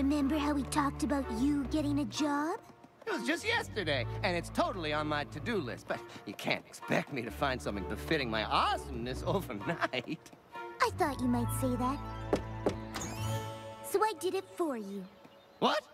Remember how we talked about you getting a job? It was just yesterday, and it's totally on my to-do list, but you can't expect me to find something befitting my awesomeness overnight. I thought you might say that. So I did it for you. What?